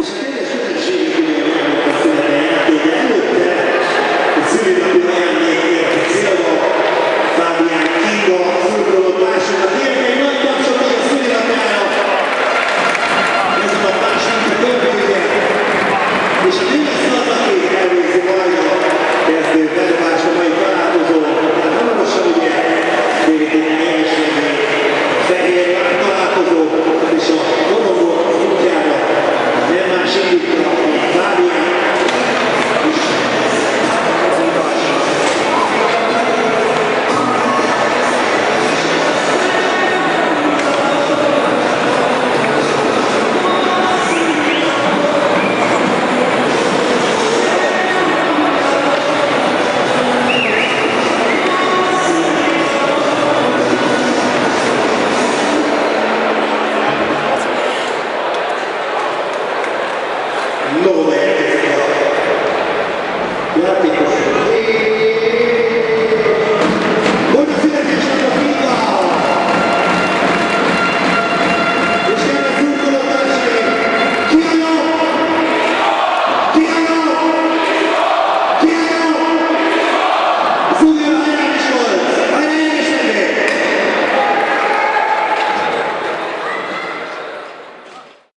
Thank you. dove è questo?